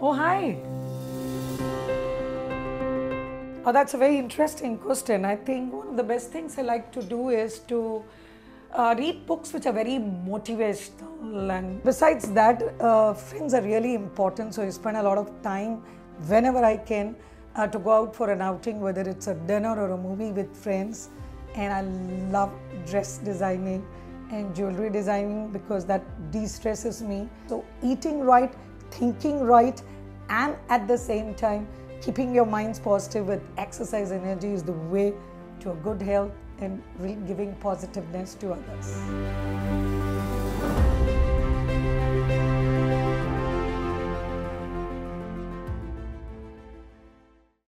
Oh, hi. Oh, that's a very interesting question. I think one of the best things I like to do is to uh, read books which are very motivational. And besides that, uh, friends are really important. So I spend a lot of time whenever I can uh, to go out for an outing, whether it's a dinner or a movie with friends. And I love dress designing and jewelry designing because that de stresses me. So, eating right, thinking right, and at the same time, keeping your minds positive with exercise energy is the way to a good health and giving positiveness to others.